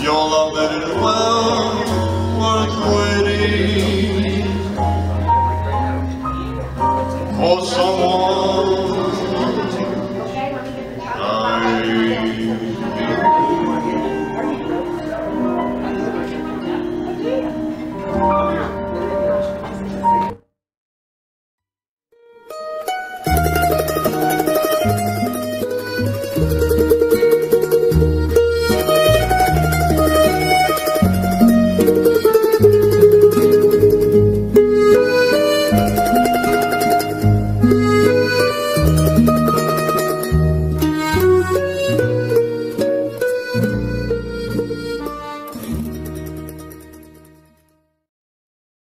Your love let it well Oh, someone.